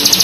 you.